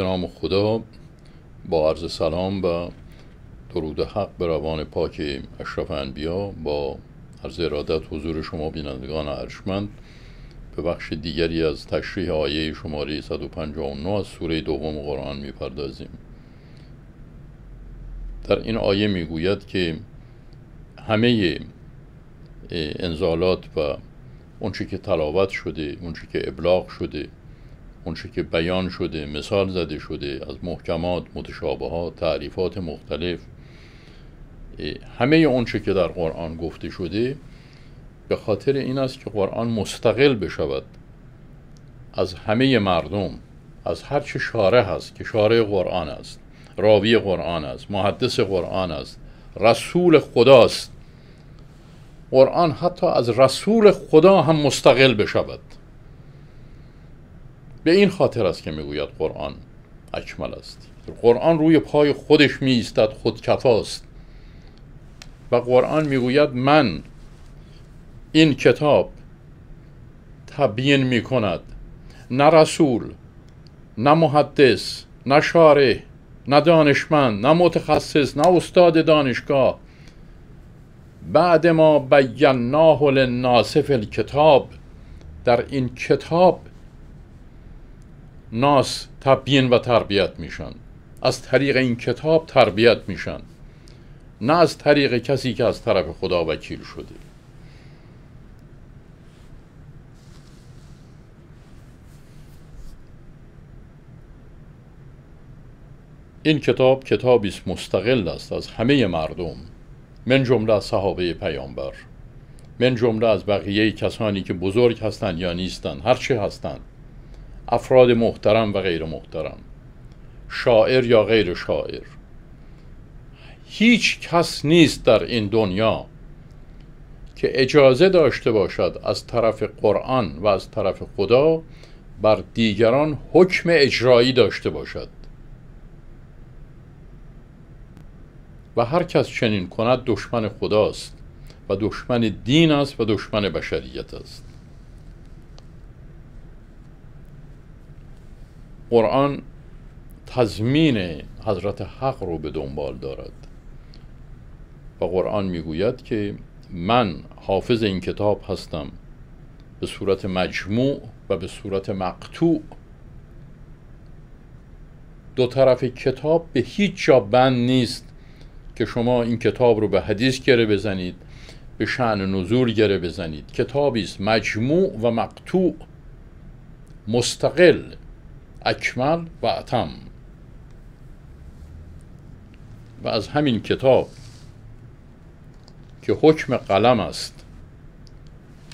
به نام خدا با عرض سلام و درود حق به روان پاک اشرف انبیا با عرض ارادت حضور شما بینندگان ارشمند به بخش دیگری از تشریح آیه شماره 159 از سوره دوم قرآن می‌پردازیم. در این آیه می‌گوید که همه انزالات و اونچه که تلاوت شده اونچه که ابلاغ شده اونچه که بیان شده مثال زده شده از محکمات متشابهات تعریفات مختلف. همه اونچه که در قرآن گفته شده به خاطر این است که قرآن مستقل بشود. از همه مردم از هر چه شارع هست که شارع قرآن است راوی قرآن است محدث قرآن است رسول خداست قرآن حتی از رسول خدا هم مستقل بشود. به این خاطر است که می‌گوید قرآن اکمل است. قرآن روی پای خودش می ایستد خودکفاست و قرآن می‌گوید من این کتاب تبیین می کند نه رسول نه محدث نه شارع نه دانشمند نه متخصص نه استاد دانشگاه. بعد ما بیناه للناس فی الکتاب. در این کتاب ناس تبیین و تربیت میشن. از طریق این کتاب تربیت میشن. نه از طریق کسی که از طرف خدا وکیل شده. این کتاب کتابی است مستقل است از همه مردم. من جمله از صحابه پیامبر. من جمله از بقیه کسانی که بزرگ هستند یا نیستند. هر چه هستند. افراد محترم و غیر محترم شاعر یا غیر شاعر. هیچ کس نیست در این دنیا که اجازه داشته باشد از طرف قرآن و از طرف خدا بر دیگران حکم اجرایی داشته باشد. و هر کس چنین کند دشمن خداست و دشمن دین است و دشمن بشریت است. قرآن تضمین حضرت حق رو به دنبال دارد. و قرآن می‌گوید که من حافظ این کتاب هستم. به صورت مجموع و به صورت مقطوع. دو طرف کتاب به هیچ جا بند نیست که شما این کتاب رو به حدیث گره بزنید به شعن نزول گره بزنید. کتابی است مجموع و مقطوع. مستقل. اکمل و اتم. و از همین کتاب که حکم قلم است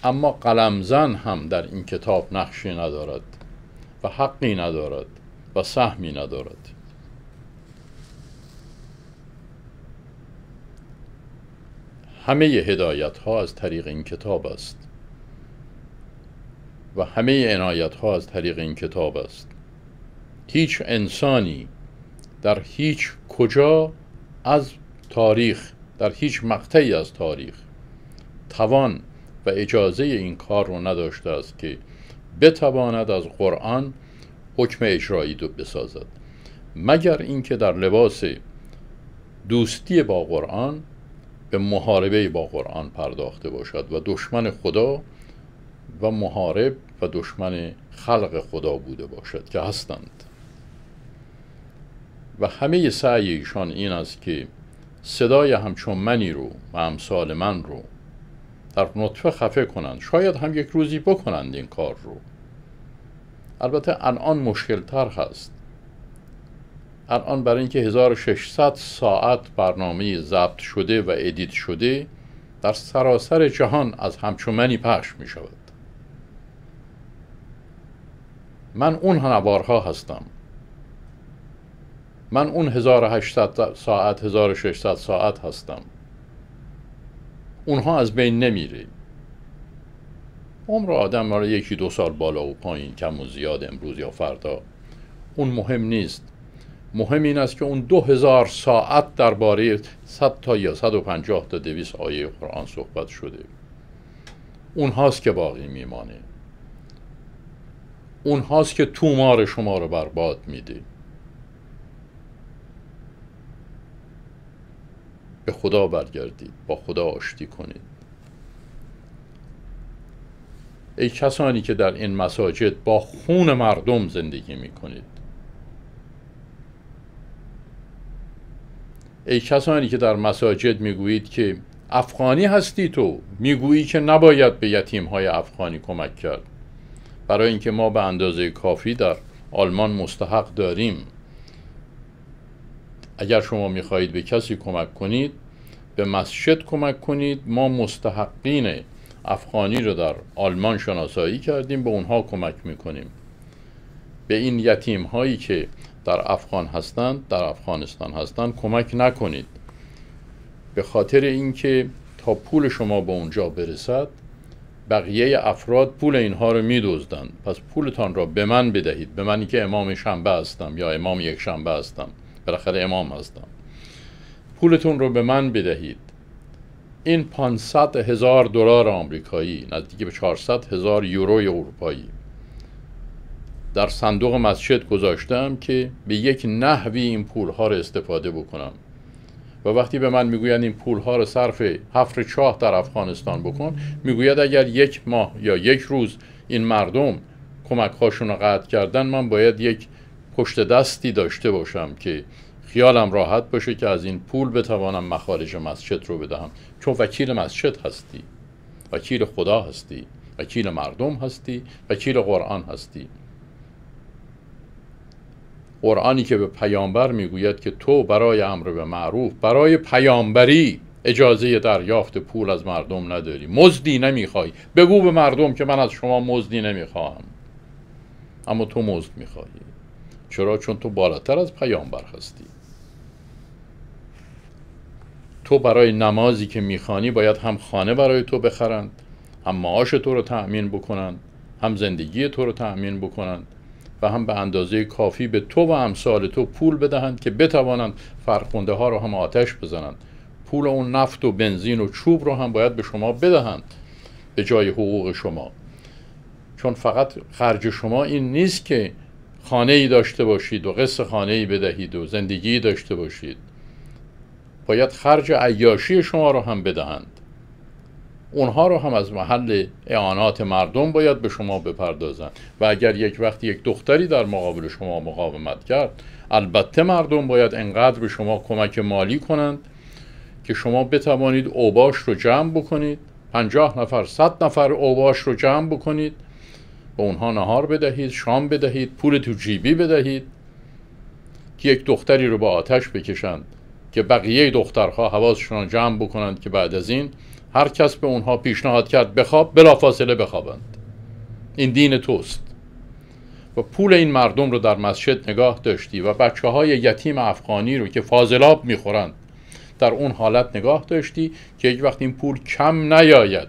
اما قلمزن هم در این کتاب نقشی ندارد و حقی ندارد و سهمی ندارد. همه هدایت ها از طریق این کتاب است و همه عنایت ها از طریق این کتاب است. هیچ انسانی در هیچ کجا از تاریخ در هیچ مقطعی از تاریخ توان و اجازه این کار رو نداشته است که بتواند از قرآن حکم اجرایی دو بسازد. مگر اینکه در لباس دوستی با قرآن به محاربه با قرآن پرداخته باشد و دشمن خدا و محارب و دشمن خلق خدا بوده باشد که هستند. و همه سعی ایشان این است که صدای همچون منی رو و امثال من رو در نطفه خفه کنند. شاید هم یک روزی بکنند این کار رو. البته الان مشکل تر هست. الان برای اینکه 1600 ساعت برنامه ضبط شده و ادیت شده در سراسر جهان از همچومنی پخش می شود من اون نوارها هستم. من اون 1800 ساعت 1600 ساعت هستم. اونها از بین نمیره. عمر آدم را یکی دو سال بالا و پایین کم و زیاد امروز یا فردا اون مهم نیست. مهم این است که اون دو هزار ساعت درباره 100 تا یا 150 تا دویس آیه قرآن صحبت شده. اون هاست که باقی میمانه. اون هاست که تومار شما رو برباد میده. خدا برگردید با خدا آشتی کنید. ای کسانی که در این مساجد با خون مردم زندگی می کنید ای کسانی که در مساجد می‌گویید که افغانی هستی تو می‌گویی که نباید به یتیم های افغانی کمک کرد. برای اینکه ما به اندازه کافی در آلمان مستحق داریم. اگر شما می‌خواهید به کسی کمک کنید به مسجد کمک کنید. ما مستحقین افغانی رو در آلمان شناسایی کردیم به اونها کمک می‌کنیم. به این یتیم هایی که در افغان هستند در افغانستان هستند کمک نکنید. به خاطر اینکه تا پول شما به اونجا برسد بقیه افراد پول اینها رو میدزدند. پس پولتان را به من بدهید. به منی که امام شنبه هستم یا امام یک شنبه هستم. بالاخره امام هستم پولتون رو به من بدهید. این 500 هزار دلار آمریکایی نزدیک به 400 هزار یورو اروپایی. در صندوق مسجد گذاشتم که به یک نحوی این پول ها رو استفاده بکنم. و وقتی به من می‌گویند این پول ها رو صرف حفر چاه در افغانستان بکن می‌گوید اگر یک ماه یا یک روز این مردم کمک هاشون رو قطع کردن من باید یک پشت دستی داشته باشم که خیالم راحت باشه که از این پول بتوانم مخارج مسجد رو بدهم. چون وکیل مسجد هستی. وکیل خدا هستی. وکیل مردم هستی. وکیل قرآن هستی. قرآنی که به پیامبر می‌گوید که تو برای امر به معروف برای پیامبری اجازه دریافت پول از مردم نداری. مزدی نمی‌خوای. بگو به مردم که من از شما مزدی نمی‌خواهم. اما تو مزد می‌خواهی. چرا؟ چون تو بالاتر از پیامبر هستی تو برای نمازی که می‌خوانی باید هم خانه برای تو بخرند هم معاش تو رو تأمین بکنند هم زندگی تو رو تأمین بکنند و هم به اندازه کافی به تو و امثال تو پول بدهند که بتوانند فرخونده ها رو هم آتش بزنند. پول اون نفت و بنزین و چوب رو هم باید به شما بدهند به جای حقوق شما. چون فقط خرج شما این نیست که خانه ای داشته باشید و قصه خانه ای بدهید و زندگی داشته باشید باید خرج عیاشی شما رو هم بدهند. اونها رو هم از محل اعانات مردم باید به شما بپردازند. و اگر یک وقت یک دختری در مقابل شما مقاومت کرد البته مردم باید انقدر به شما کمک مالی کنند که شما بتوانید اوباش رو جمع بکنید. پنجاه نفر صد نفر اوباش رو جمع بکنید. به اونها نهار بدهید شام بدهید پول تو جیبی بدهید که یک دختری رو با آتش بکشند که بقیه دخترها حواسشون جمع بکنند که بعد از این هر کس به اونها پیشنهاد کرد بخواب بلافاصله بخوابند. این دین توست. و پول این مردم رو در مسجد نگاه داشتی و بچه های یتیم افغانی رو که فاضلاب می‌خورند در اون حالت نگاه داشتی که یک وقت این پول کم نیاید.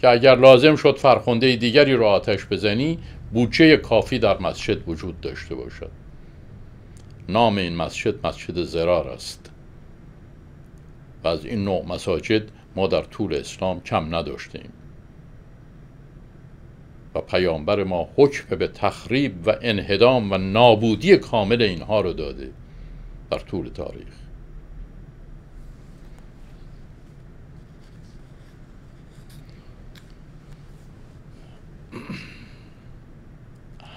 که اگر لازم شد فرخنده دیگری رو آتش بزنی بودجه کافی در مسجد وجود داشته باشد. نام این مسجد مسجد زرار است. و از این نوع مساجد ما در طول اسلام کم نداشتیم و پیامبر ما حکم به تخریب و انهدام و نابودی کامل اینها رو داده در طول تاریخ.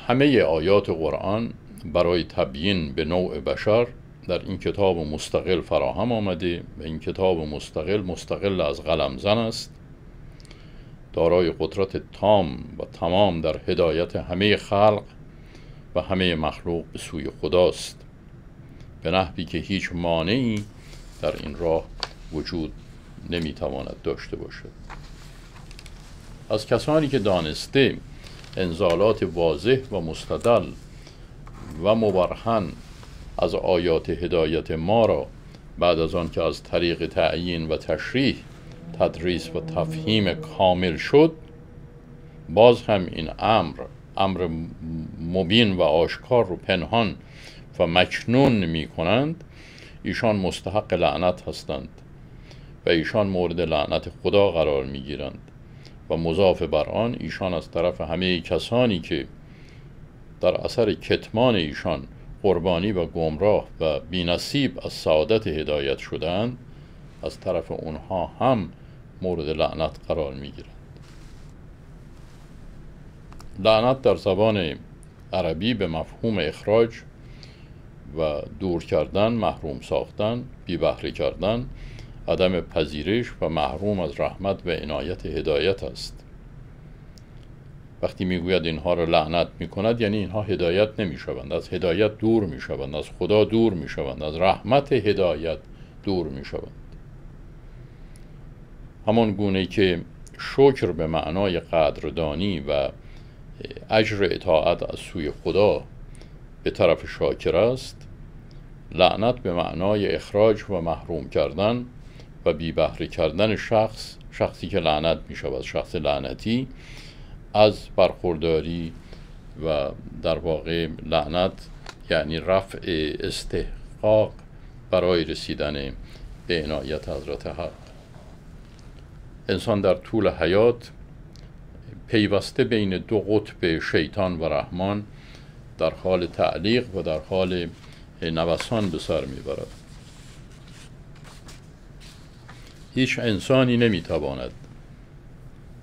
همه آیات قرآن برای تبیین به نوع بشر در این کتاب مستقل فراهم آمده و این کتاب مستقل مستقل از قلمزن است. دارای قدرت تام و تمام در هدایت همه خلق و همه مخلوق به سوی خداست. به نحوی که هیچ مانعی در این راه وجود نمی‌تواند داشته باشد. از کسانی که دانسته انزالات واضح و مستدل و مبرهن از آیات هدایت ما را بعد از آن که از طریق تعیین و تشریح تدریس و تفهیم کامل شد باز هم این امر امر مبین و آشکار رو پنهان و مکنون می کنند ایشان مستحق لعنت هستند و ایشان مورد لعنت خدا قرار می گیرند و مضاف بر آن ایشان از طرف همه کسانی که در اثر کتمان ایشان قربانی و گمراه و بینصیب از سعادت هدایت شدند از طرف اونها هم مورد لعنت قرار می گیرند لعنت در زبان عربی به مفهوم اخراج و دور کردن محروم ساختن بی بهره کردن عدم پذیرش و محروم از رحمت و عنایت هدایت است. وقتی می‌گوید اینها را لعنت می کند یعنی اینها هدایت نمی شوند از هدایت دور می شوند از خدا دور می شوند از رحمت هدایت دور می شوند همان گونه که شکر به معنای قدردانی و اجر اطاعت از سوی خدا به طرف شاکر است لعنت به معنای اخراج و محروم کردن و بی بهره کردن شخص شخصی که لعنت می شود شخص لعنتی از برخورداری و در واقع لعنت یعنی رفع استحقاق برای رسیدن به عنایت حضرت حق. انسان در طول حیات پیوسته بین دو قطب شیطان و رحمان در حال تعلیق و در حال نوسان به سر می‌برد. هیچ انسانی نمی‌تواند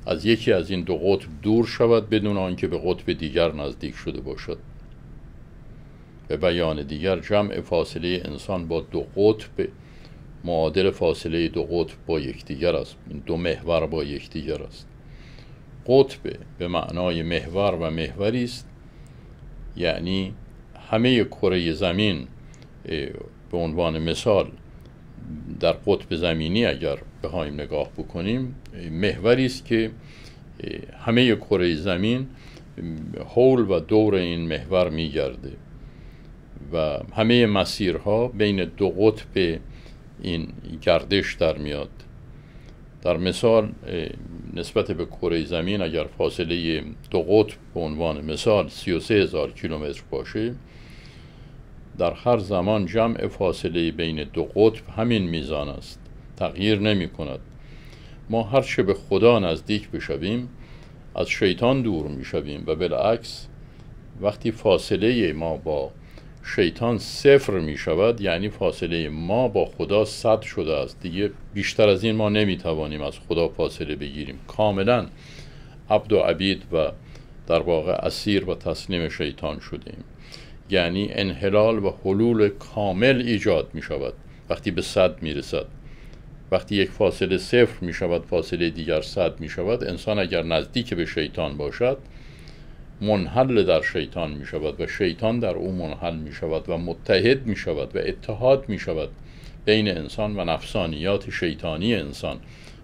از یکی از این دو قطب دور شود بدون آنکه به قطب دیگر نزدیک شده باشد. به بیان دیگر جمع فاصله انسان با دو قطب معادل فاصله دو قطب با یکدیگر است. دو محور با یکدیگر است. قطب به معنای محور و محوری است. یعنی همه کره زمین به عنوان مثال در قطب زمینی اگر بخوایم نگاه بکنیم محوری است که همه کره زمین حول و دور این محور میگرده و همه مسیرها بین دو قطب این گردش در میاد. در مثال نسبت به کره زمین اگر فاصله دو قطب به عنوان مثال 33 هزار کیلومتر باشه در هر زمان جمع فاصله بین دو قطب همین میزان است. تغییر نمی کند. ما هر چه به خدا نزدیک بشویم از شیطان دور می شویم و بالعکس وقتی فاصله ما با شیطان صفر می شود یعنی فاصله ما با خدا صد شده است. دیگه بیشتر از این ما نمی توانیم از خدا فاصله بگیریم. کاملا عبد و عبید و در واقع اسیر و تسلیم شیطان شدیم. یعنی انحلال و حلول کامل ایجاد می شود وقتی به صد می رسد وقتی یک فاصله صفر می شود فاصله دیگر صد می شود انسان اگر نزدیک به شیطان باشد منحل در شیطان می شود و شیطان در او منحل می شود و متحد می شود و اتحاد می شود بین انسان و نفسانیات شیطانی انسان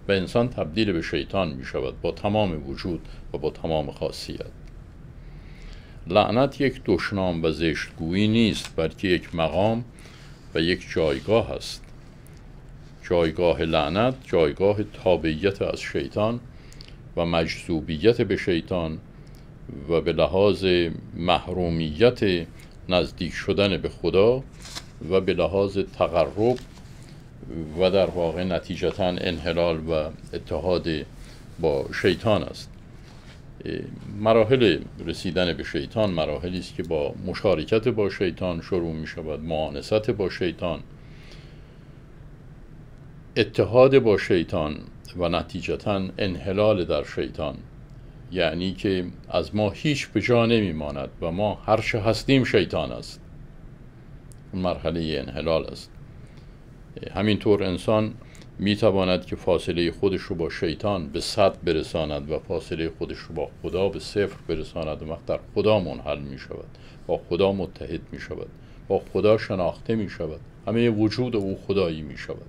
و انسان تبدیل به شیطان می شود با تمام وجود و با تمام خاصیت. لعنت یک دشنام و زشتگویی نیست بلکه یک مقام و یک جایگاه است. جایگاه لعنت جایگاه تابعیت از شیطان و مجذوبیت به شیطان و به لحاظ محرومیت نزدیک شدن به خدا و به لحاظ تقرب و در واقع نتیجتا انحلال و اتحاد با شیطان است. مراحل رسیدن به شیطان مراحلی است که با مشارکت با شیطان شروع می شود معانست با شیطان. اتحاد با شیطان و نتیجتا انحلال در شیطان. یعنی که از ما هیچ به جا نمی ماند و ما هر چه هستیم شیطان است. مرحله انحلال است. همینطور انسان می تواند که فاصله خودش رو با شیطان به صد برساند و فاصله خودش رو با خدا به صفر برساند و در خدا منحل می شود با خدا متحد می شود با خدا شناخته می شود همه وجود او خدایی می شود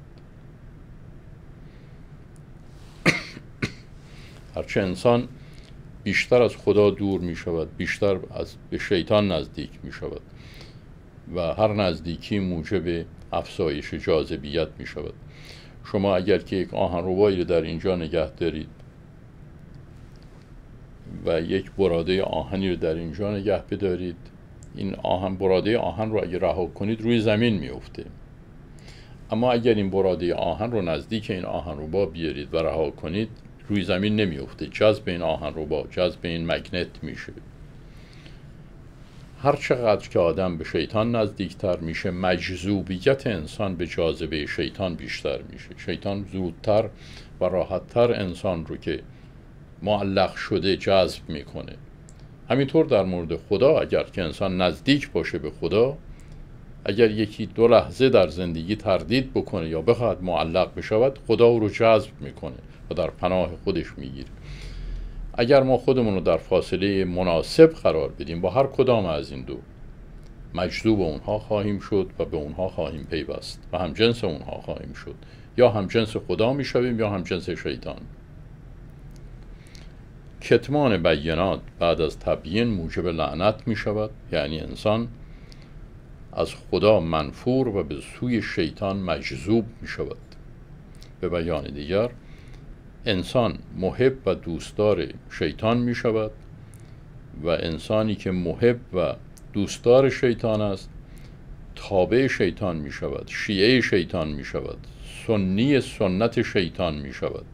هرچه انسان بیشتر از خدا دور می شود بیشتر از به شیطان نزدیک می شود و هر نزدیکی موجب افزایش جاذبیت می شود شما اگر که یک آهن روبایی رو در اینجا نگه دارید و یک براده آهنی رو در اینجا نگه بدارید این آهن براده آهن رو اگر رها کنید روی زمین میفته اما اگر این براده آهن رو نزدیک این آهن روبا بیارید و رها کنید روی زمین نمیفته جذب این آهن روبا جذب این مگنت میشه. هر چقدر که آدم به شیطان نزدیکتر میشه مجذوبیت انسان به جاذبه شیطان بیشتر میشه. شیطان زودتر و راحتتر انسان رو که معلق شده جذب می‌کنه. همینطور در مورد خدا اگر که انسان نزدیک باشه به خدا اگر یکی دو لحظه در زندگی تردید بکنه یا بخواد معلق بشود خدا او رو جذب می‌کنه و در پناه خودش می‌گیره. اگر ما خودمون رو در فاصله مناسب قرار بدیم با هر کدام از این دو مجذوب اونها خواهیم شد و به اونها خواهیم پیوست و هم جنس اونها خواهیم شد. یا هم جنس خدا می‌شویم یا هم جنس شیطان. کتمان بینات بعد از تبیین موجب لعنت می شود یعنی انسان از خدا منفور و به سوی شیطان مجذوب می شود به بیان دیگر انسان محب و دوستدار شیطان می شود و انسانی که محب و دوستدار شیطان است تابع شیطان می شود شیعه شیطان می شود سنی سنت شیطان می شود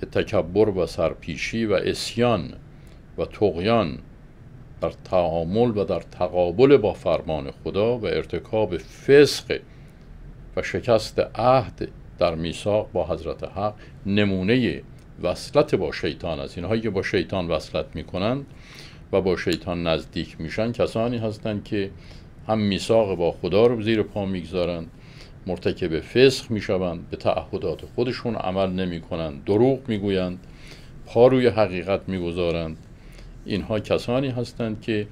که تکبر و سرپیشی و اسیان و تقیان در تعامل و در تقابل با فرمان خدا و ارتکاب فسق و شکست عهد در میثاق با حضرت حق نمونه وصلت با شیطان است. اینهایی که با شیطان وصلت می‌کنند و با شیطان نزدیک میشن کسانی هستند که هم میثاق با خدا رو زیر پا می‌گذارند مرتکب فسق می‌شوند به تعهدات خودشون عمل نمی کنند دروغ می‌گویند پا روی حقیقت می‌گذارند. اینها کسانی هستند که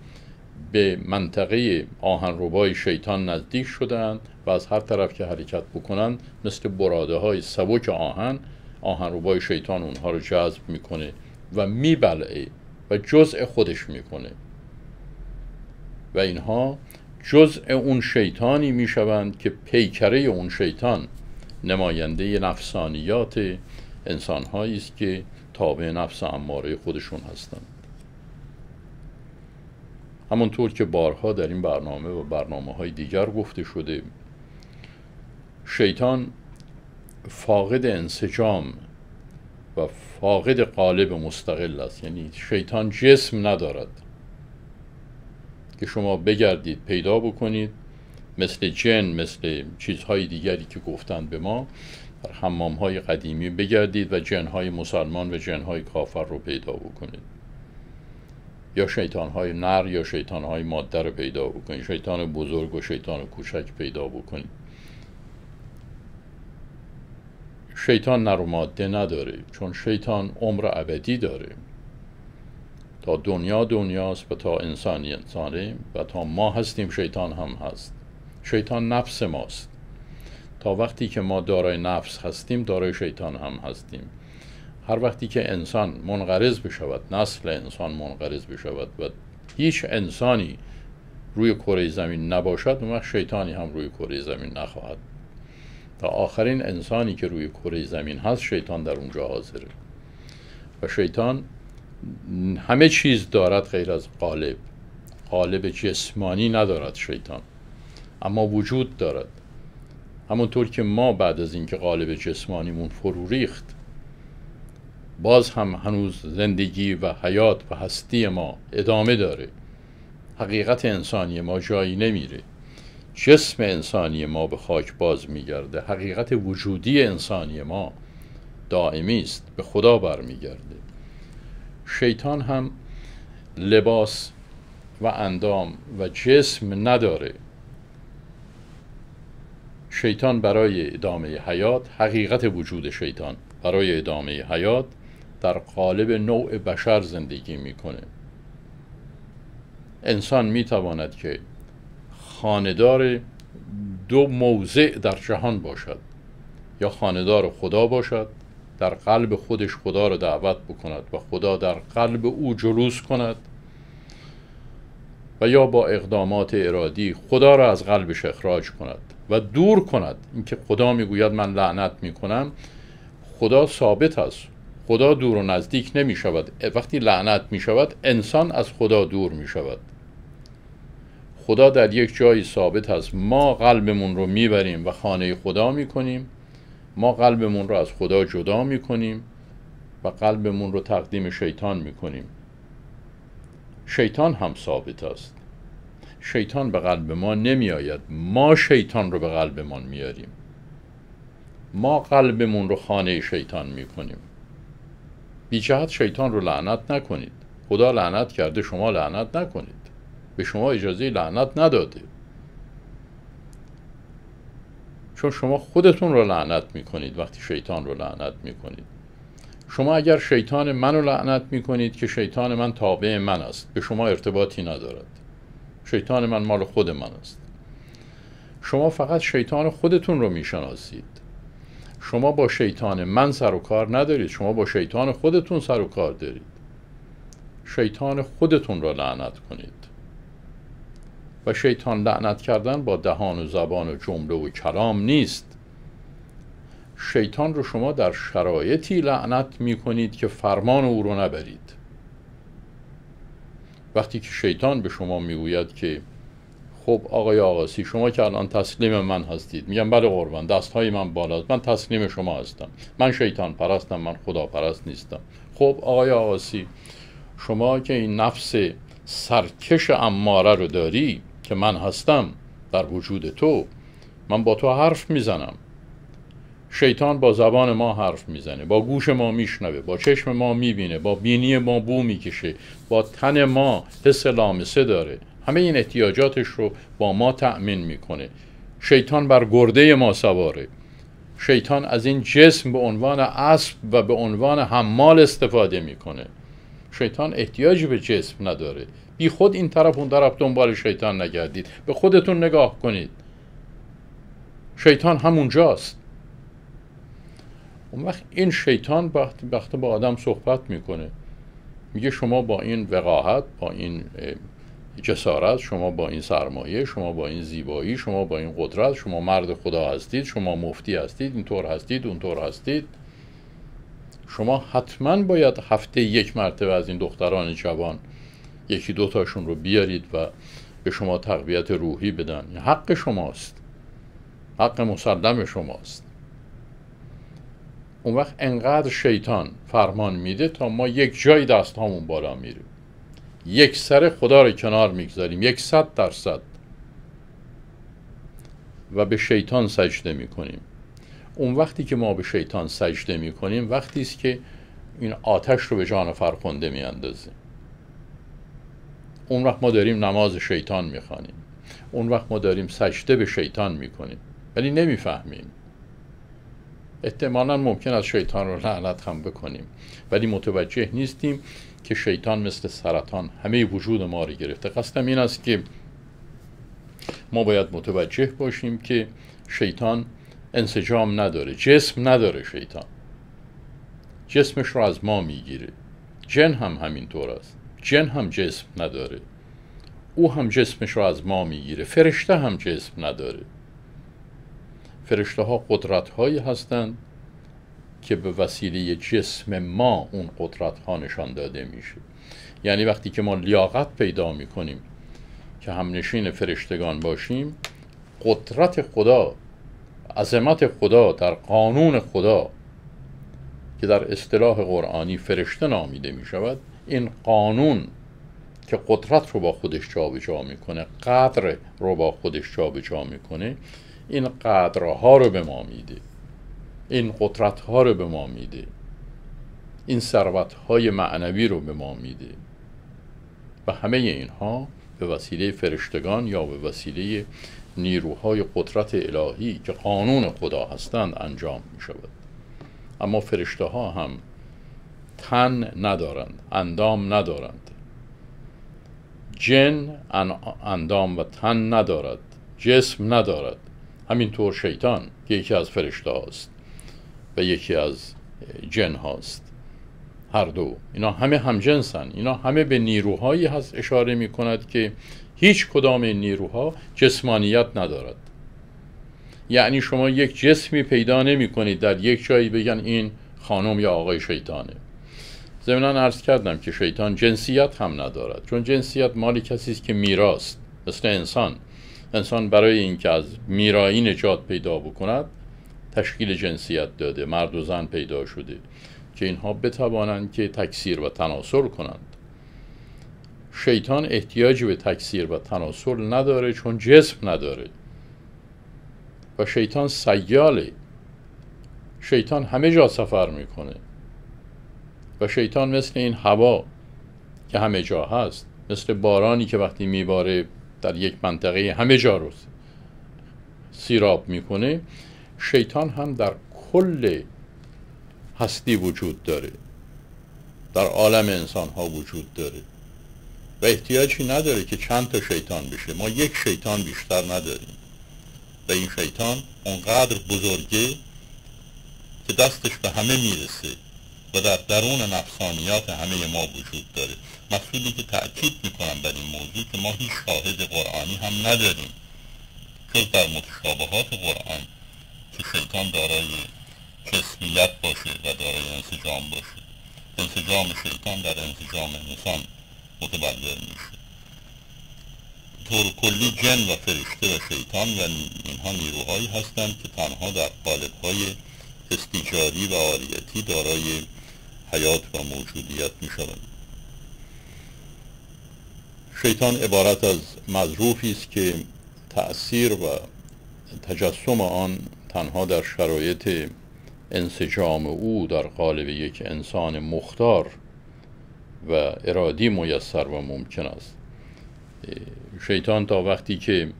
به منطقه آهنربای شیطان نزدیک شدند و از هر طرف که حرکت بکنند مثل براده های سبک آهن آهنربای شیطان اونها رو جذب می‌کنه و میبلعه و جزء خودش می‌کنه. و اینها جزء اون شیطانی می‌شوند که پیکره اون شیطان نماینده نفسانیات انسانهایی است که تابع نفس اماره خودشون هستند. همونطور که بارها در این برنامه و برنامه های دیگر گفته شده شیطان فاقد انسجام و فاقد قالب مستقل است. یعنی شیطان جسم ندارد که شما بگردید پیدا بکنید مثل جن مثل چیزهای دیگری که گفتند به ما در حمام های قدیمی بگردید و جنهای مسلمان و جنهای کافر رو پیدا بکنید. یا شیطان های نر یا شیطان های ماده رو پیدا بکنید. شیطان بزرگ و شیطان کوچک پیدا بکنید. شیطان نر و ماده نداره چون شیطان عمر ابدی داره تا دنیا دنیاست و تا انسانی انسانه و تا ما هستیم شیطان هم هست. شیطان نفس ماست. تا وقتی که ما دارای نفس هستیم دارای شیطان هم هستیم. هر وقتی که انسان منقرض بشود نسل انسان منقرض بشود و هیچ انسانی روی کره زمین نباشد اون وقت شیطانی هم روی کره زمین نخواهد تا آخرین انسانی که روی کره زمین هست شیطان در اونجا حاضره. و شیطان همه چیز دارد غیر از قالب. قالب جسمانی ندارد شیطان اما وجود دارد. همونطور که ما بعد از اینکه قالب جسمانیمون فرو ریخت باز هم هنوز زندگی و حیات و هستی ما ادامه داره. حقیقت انسانی ما جایی نمیره. جسم انسانی ما به خاک باز میگرده حقیقت وجودی انسانی ما دائمی است به خدا برمیگرده. شیطان هم لباس و اندام و جسم نداره. شیطان برای ادامه حیات حقیقت وجود شیطان برای ادامه حیات در قالب نوع بشر زندگی می‌کنه. انسان می‌تواند که خاندار دو موضع در جهان باشد. یا خاندار خدا باشد در قلب خودش خدا را دعوت بکند و خدا در قلب او جلوس کند. و یا با اقدامات ارادی خدا را از قلبش اخراج کند و دور کند. اینکه خدا می‌گوید من لعنت می‌کنم خدا ثابت است. خدا دور و نزدیک نمی شود وقتی لعنت می شود انسان از خدا دور می شود خدا در یک جایی ثابت است. ما قلبمون رو می‌بریم و خانه خدا می‌کنیم. ما قلبمون رو از خدا جدا می‌کنیم و قلبمون رو تقدیم شیطان می‌کنیم. شیطان هم ثابت است. شیطان به قلب ما نمی آید ما شیطان رو به قلبمان میاریم ما قلبمون رو خانه شیطان می‌کنیم. بی جهت شیطان رو لعنت نکنید. خدا لعنت کرده شما لعنت نکنید. به شما اجازه لعنت نداده. چون شما خودتون رو لعنت می‌کنید وقتی شیطان رو لعنت می‌کنید. شما اگر شیطان من رو لعنت می‌کنید که شیطان من تابع من است به شما ارتباطی ندارد. شیطان من مال خود من است. شما فقط شیطان خودتون رو می‌شناسید. شما با شیطان من سر و کار ندارید شما با شیطان خودتون سر و کار دارید. شیطان خودتون را لعنت کنید. و شیطان لعنت کردن با دهان و زبان و جمله و کلام نیست. شیطان رو شما در شرایطی لعنت می کنید که فرمان او رو نبرید. وقتی که شیطان به شما می‌گوید که خب آقای آقاسی شما که الان تسلیم من هستید میگم بله قربان دست های من بالاست من تسلیم شما هستم. من شیطان پرستم من خدا پرست نیستم. خب آقای آقاسی شما که این نفس سرکش اماره رو داری که من هستم در وجود تو من با تو حرف می‌زنم. شیطان با زبان ما حرف می‌زنه با گوش ما میشنوه با چشم ما می‌بینه با بینی ما بو می‌کشه با تن ما حس لامسه داره. همه این احتیاجاتش رو با ما تأمین می‌کنه. شیطان بر گرده ما سواره. شیطان از این جسم به عنوان اسب و به عنوان حمال استفاده می‌کنه. شیطان احتیاجی به جسم نداره. بی خود این طرف اون طرف دنبال شیطان نگردید. به خودتون نگاه کنید. شیطان همونجاست. اون وقت این شیطان وقتی با آدم صحبت می‌کنه. میگه شما با این وقاحت با این جسارت شما با این سرمایه شما با این زیبایی شما با این قدرت شما مرد خدا هستید شما مفتی هستید اینطور هستید اونطور هستید. شما حتما باید هفته یک مرتبه از این دختران جوان یکی دوتاشون رو بیارید و به شما تقویت روحی بدن. حق شماست. حق مسلم شماست. اون وقت انقدر شیطان فرمان میده تا ما یک جای دست همون بالا میریم. یک سر خدا رو کنار می‌گذاریم. یک صد درصد. و به شیطان سجده می‌کنیم. اون وقتی که ما به شیطان سجده می‌کنیم وقتی است که این آتش رو به جان فرخنده میاندازیم. اون وقت ما داریم نماز شیطان می‌خوانیم. اون وقت ما داریم سجده به شیطان می‌کنیم. ولی نمی‌فهمیم. احتمالا ممکن است شیطان رو لعنت هم بکنیم. ولی متوجه نیستیم که شیطان مثل سرطان همه وجود ما رو گرفته. قصدم این است که ما باید متوجه باشیم که شیطان انسجام نداره جسم نداره شیطان. جسمش رو از ما می‌گیره. جن هم همینطور است. جن هم جسم نداره. او هم جسمش رو از ما می‌گیره. فرشته هم جسم نداره. فرشته ها قدرت هایی هستند که به وسیله جسم ما اون قدرت ها نشان داده میشه. یعنی وقتی که ما لیاقت پیدا می‌کنیم که همنشین فرشتگان باشیم قدرت خدا عظمت خدا در قانون خدا که در اصطلاح قرآنی فرشته نامیده می شود این قانون که قدرت رو با خودش جابجا می‌کنه قدر رو با خودش جابجا می‌کنه این قدرها رو به ما میده. این قدرت ها رو به ما میده. این ثروت های معنوی رو به ما میده. و همه اینها به وسیله فرشتگان یا به وسیله نیروهای قدرت الهی که قانون خدا هستند انجام می شود اما فرشته ها هم تن ندارند اندام ندارند. جن اندام و تن ندارد جسم ندارد. همینطور شیطان که یکی از فرشته هاست و یکی از جن هاست. هر دو. اینا همه هم جنسن اینا همه به نیروهایی هست اشاره می کند که هیچ کدام این نیروها جسمانیت ندارد. یعنی شما یک جسمی پیدا نمی کنید در یک جایی بگن این خانم یا آقای شیطانه. زمینان عرض کردم که شیطان جنسیت هم ندارد چون جنسیت مالی کسی است که میراست مثل انسان. انسان برای اینکه از میرایی نجات پیدا بکند تشکیل جنسیت داده مرد و زن پیدا شده که اینها بتوانند که تکثیر و تناسل کنند. شیطان احتیاجی به تکثیر و تناسل نداره چون جسم نداره. و شیطان سیاله. شیطان همه جا سفر می‌کنه. و شیطان مثل این هوا که همه جا هست مثل بارانی که وقتی میباره در یک منطقه همه جا رو سیراب می‌کنه شیطان هم در کل هستی وجود داره در عالم انسان ها وجود داره و احتیاجی نداره که چند تا شیطان بشه. ما یک شیطان بیشتر نداریم و این شیطان اونقدر بزرگه که دستش به همه می‌رسه. و در درون نفسانیات همه ما وجود داره. مقصودی که تأکید می‌کنم بر این موضوع که ما هیچ شاهد قرآنی هم نداریم. جز در متشابهات قرآن که شیطان دارای جسمیت باشه و دارای انسجام باشه. انسجام شیطان در انسجام انسان متبلور میشه. طور کلی جن و فرشته و شیطان و اینها نیروهایی هستند که تنها در قالبهای استیجاری و آریتی دارای حیات و موجودیت می شود شیطان عبارت از مظروفی است که تأثیر و تجسم آن تنها در شرایط انسجام او در قالب یک انسان مختار و ارادی میسر و ممکن است. شیطان تا وقتی که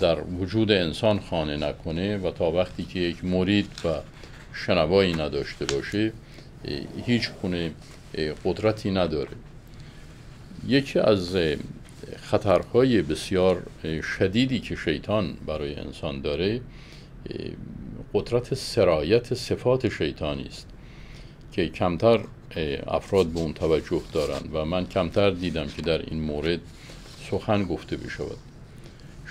در وجود انسان خانه نکنه و تا وقتی که یک مرید و شنوایی نداشته باشه هیچ کنه قدرتی نداره. یکی از خطرهای بسیار شدیدی که شیطان برای انسان داره قدرت سرایت صفات شیطانی است که کمتر افراد به اون توجه دارند و من کمتر دیدم که در این مورد سخن گفته بشود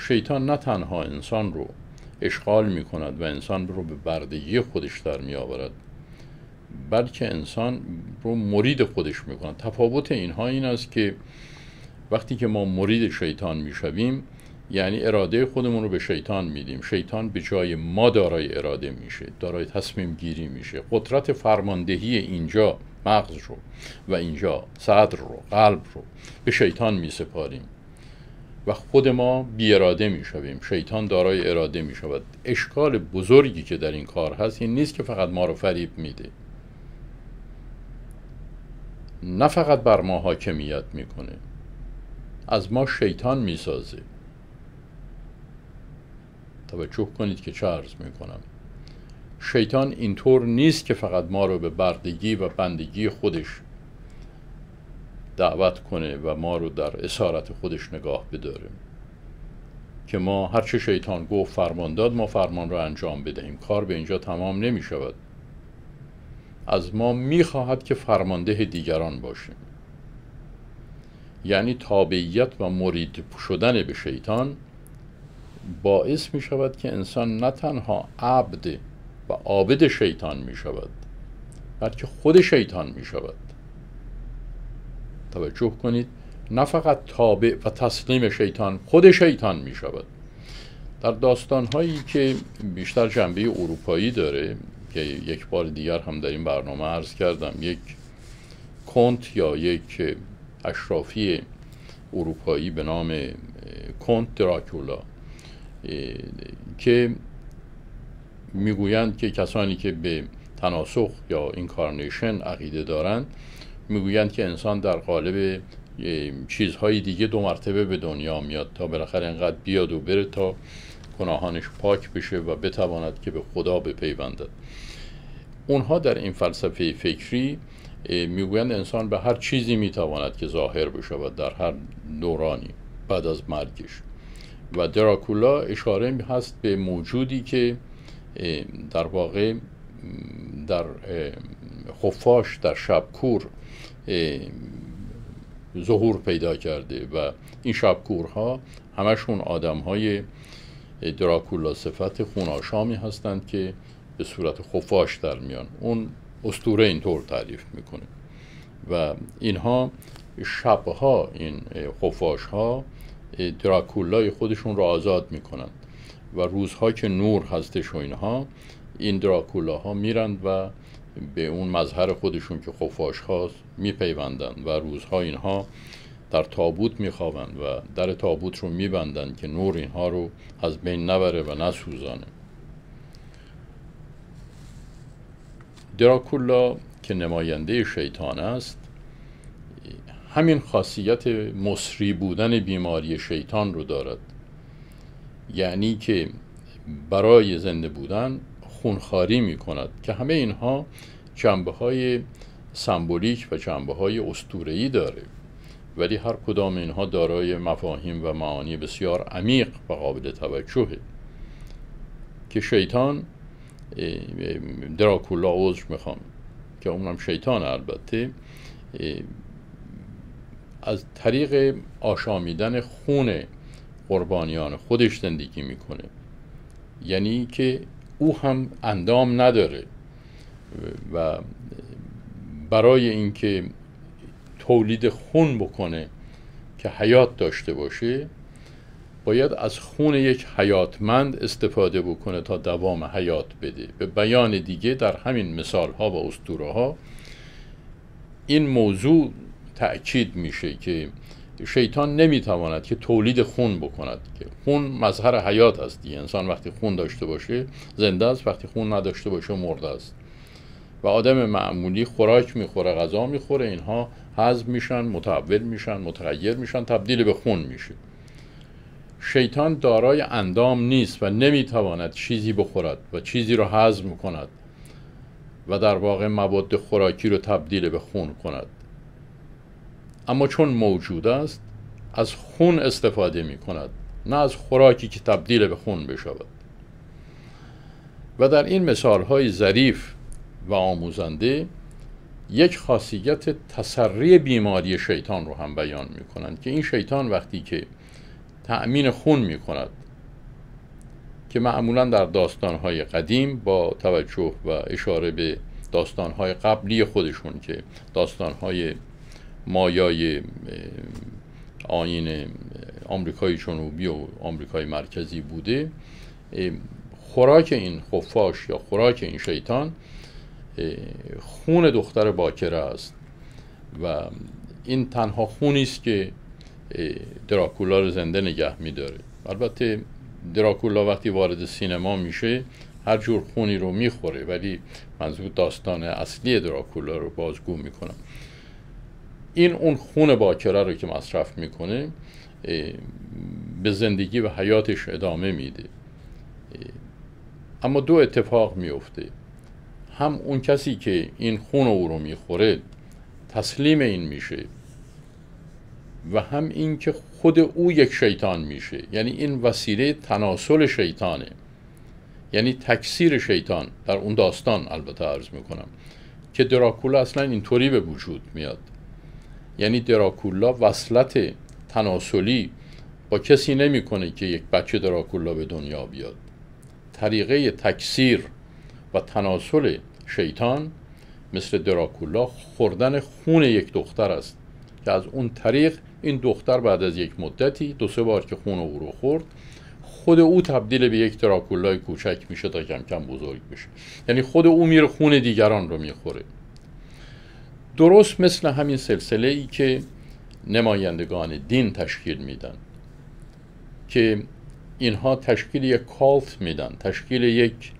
شیطان نه تنها انسان رو اشغال می کند و انسان رو به بردگی خودش در می آورد بلکه انسان رو مرید خودش می کند تفاوت اینها این است که وقتی که ما مرید شیطان می شویم یعنی اراده خودمون رو به شیطان میدیم. شیطان به جای ما دارای اراده میشه دارای تصمیم گیری میشه. قدرت فرماندهی اینجا مغز رو و اینجا صدر رو قلب رو به شیطان می سپاریم و خود ما بی اراده می شویم شیطان دارای اراده می شود اشکال بزرگی که در این کار هست این نیست که فقط ما رو فریب میده. نه فقط بر ما حاکمیت می‌کنه. از ما شیطان می‌سازه. توجه کنید که چه عرض می‌کنم. شیطان اینطور نیست که فقط ما رو به بردگی و بندگی خودش دعوت کنه و ما رو در اسارت خودش نگاه بداره. که ما هرچه شیطان گفت فرمان داد ما فرمان رو انجام بدهیم. کار به اینجا تمام نمی شود از ما می خواهد که فرمانده دیگران باشیم. یعنی تابعیت و مرید شدن به شیطان باعث می شود که انسان نه تنها عبد و عابد شیطان می شود بلکه خود شیطان می شود توجه کنید نه فقط تابع و تسلیم شیطان خود شیطان می شود در داستان هایی که بیشتر جنبه اروپایی داره که یک بار دیگر هم در این برنامه عرض کردم یک کنت یا یک اشرافی اروپایی به نام کنت دراکولا که می‌گویند که کسانی که به تناسخ یا اینکارنیشن عقیده دارند می‌گویند که انسان در قالب چیزهای دیگه دو مرتبه به دنیا میاد تا بالاخره انقدر بیاد و بره تا گناهانش پاک بشه و بتواند که به خدا بپیوندد. اونها در این فلسفه فکری می‌گویند انسان به هر چیزی می‌تواند که ظاهر بشود در هر دورانی بعد از مرگش. و دراکولا اشاره هست به موجودی که در واقع در خفاش در شبکور ظهور پیدا کرده و این شبکورها همشون آدم های دراکولا صفت خوناشامی هستند که به صورت خفاش در میان. اون استوره اینطور تعریف می‌کنه. و اینها شبها این خفاش ها دراکولای خودشون رو آزاد می‌کنند و روزها که نور هستش و اینها این دراکولاها میرند و به اون مظهر خودشون که خفاش هاست میپیوندند و روزها اینها در تابوت میخوابند و در تابوت رو میبندند که نور اینها رو از بین نبره و نسوزانه. دراکولا که نماینده شیطان است همین خاصیت مصری بودن بیماری شیطان رو دارد. یعنی که برای زنده بودن خونخاری می کند که همه اینها جنبه های سمبولیک و جنبه های استورهی داره. ولی هر کدام اینها دارای مفاهیم و معانی بسیار عمیق و قابل توجهه. که شیطان دراکولا عذر می‌خوام که اونم شیطان البته. از طریق آشامیدن خون قربانیان خودش زندگی می‌کنه. یعنی که او هم اندام نداره. و برای اینکه تولید خون بکنه که حیات داشته باشه باید از خون یک حیاتمند استفاده بکنه تا دوام حیات بده. به بیان دیگه در همین مثال ها و اسطوره ها این موضوع تأکید میشه که شیطان نمی‌تواند که تولید خون بکند که خون مظهر حیات است دیگه. انسان وقتی خون داشته باشه زنده است وقتی خون نداشته باشه مرده است. و آدم معمولی خوراک می‌خوره غذا می‌خوره اینها هضم میشن متحول میشن متغیر میشن تبدیل به خون میشه. شیطان دارای اندام نیست و نمی‌تواند چیزی بخورد و چیزی رو هضم کند و در واقع مواد خوراکی رو تبدیل به خون کند. اما چون موجود است از خون استفاده می کند نه از خوراکی که تبدیل به خون بشود. و در این مثال های ظریف و آموزنده یک خاصیت تسری بیماری شیطان رو هم بیان می کنند که این شیطان وقتی که تأمین خون می کند که معمولا در داستانهای قدیم با توجه و اشاره به داستانهای قبلی خودشون که داستانهای مایای آین آمریکای جنوبی و آمریکای مرکزی بوده خوراک این خفاش یا خوراک این شیطان خون دختر باکره است و این تنها خونی است که دراکولا رو زنده نگه میداره البته دراکولا وقتی وارد سینما میشه هر جور خونی رو می‌خوره ولی منظور داستان اصلی دراکولا رو بازگو می‌کنم. این اون خون باکره رو که مصرف می‌کنه به زندگی و حیاتش ادامه میده. اما دو اتفاق میفته هم اون کسی که این خون او رو می‌خوره تسلیم این میشه. و هم این که خود او یک شیطان میشه. یعنی این وسیله تناسل شیطانه. یعنی تکثیر شیطان در اون داستان البته عرض می‌کنم که دراکولا اصلا اینطوری به وجود میاد. یعنی دراکولا وصلت تناسلی با کسی نمی‌کنه که یک بچه دراکولا به دنیا بیاد. طریقه تکثیر و تناسل شیطان مثل دراکولا خوردن خون یک دختر است که از اون طریق این دختر بعد از یک مدتی دو سه بار که خون او رو خورد خود او تبدیل به یک دراکولای کوچک میشه تا کم کم بزرگ بشه. یعنی خود او میره خون دیگران رو می‌خوره. درست مثل همین سلسله ای که نمایندگان دین تشکیل میدن که اینها تشکیل یک کالت میدن تشکیل یک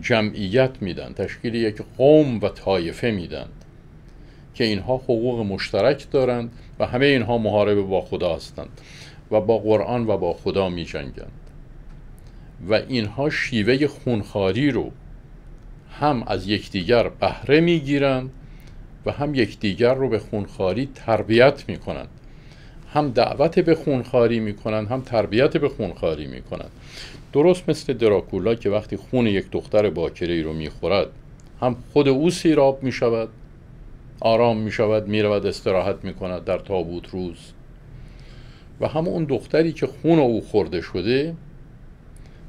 جمعیت میدن تشکیل یک قوم و طایفه میدن که اینها حقوق مشترک دارند و همه اینها محارب با خدا هستند و با قرآن و با خدا می جنگند. و اینها شیوه خونخاری رو هم از یکدیگر بهره می‌گیرند و هم یکدیگر رو به خونخاری تربیت می‌کنند هم دعوت به خونخاری می‌کنند هم تربیت به خونخاری می‌کنند درست مثل دراکولا که وقتی خون یک دختر باکره رو می‌خورد هم خود او سیراب می‌شود آرام می شود می رود استراحت می کند در تابوت روز. و هم اون دختری که خون او خورده شده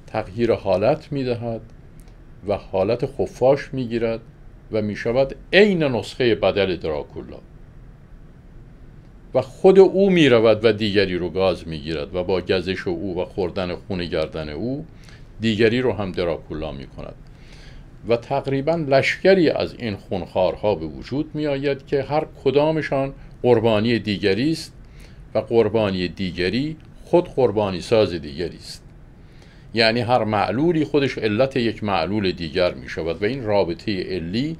تغییر حالت می دهد و حالت خفاش می گیرد و می شود عین نسخه بدل دراکولا. و خود او می رود و دیگری رو گاز می گیرد و با گزش او و خوردن خون گردن او دیگری رو هم دراکولا می کند و تقریبا لشکری از این خونخوارها به وجود می آید که هر کدامشان قربانی دیگری است و قربانی دیگری خود قربانی ساز دیگری است. یعنی هر معلولی خودش علت یک معلول دیگر می شود و این رابطه علی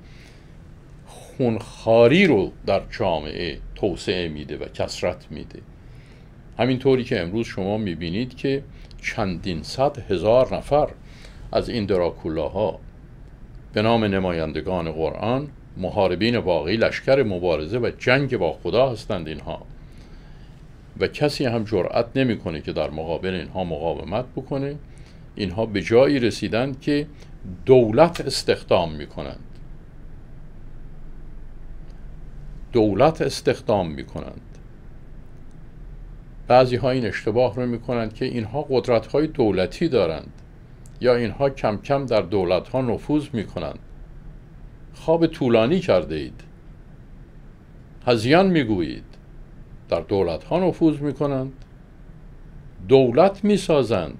خونخاری رو در جامعه توسعه میده و کسرت میده. همینطوری که امروز شما می‌بینید که چندین صد هزار نفر از این دراکولاها به نام نمایندگان قرآن محاربین واقعی لشکر مبارزه و جنگ با خدا هستند اینها. و کسی هم جرأت نمی‌کنه که در مقابل اینها مقاومت بکنه. اینها به جایی رسیدند که دولت استخدام می‌کنند. دولت استخدام می‌کنند. بعضی ها این اشتباه رو می‌کنند که اینها قدرت های دولتی دارند. یا اینها کم کم در دولت ها نفوذ می‌کنند. خواب طولانی کرده اید. هزیان می‌گویید. در دولت ها نفوذ می‌کنند. دولت می‌سازند.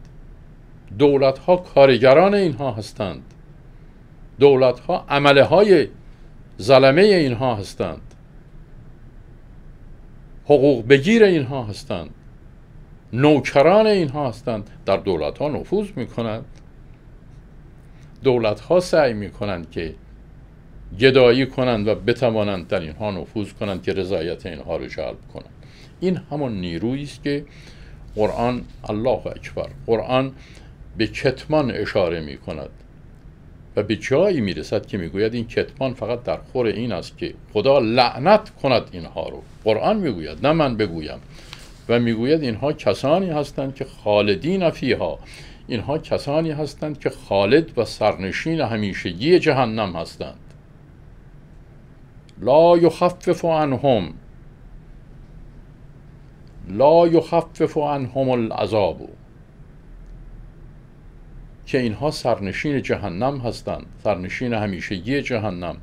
دولت ها کارگران اینها هستند. دولت ها عمله های ظلمه اینها هستند. حقوق بگیر اینها هستند. نوکران اینها هستند. در دولت ها نفوذ می کنند دولت ها سعی می کنند که گدایی کنند و بتوانند در اینها نفوذ کنند که رضایت اینها رو جلب کنند. این همون نیرویی است که قرآن الله اکبر قرآن به کتمان اشاره می کند و به جایی می رسد که می گوید این کتمان فقط در خور این است که خدا لعنت کند اینها رو. قرآن می گوید نه من بگویم. و می گوید اینها کسانی هستند که خالدین فیها. اینها کسانی هستند که خالد و سرنشین همیشگی جهنم هستند. لا یخفف عنهم. لا یخفف عنهم العذاب. که اینها سرنشین جهنم هستند سرنشین همیشگی جهنم.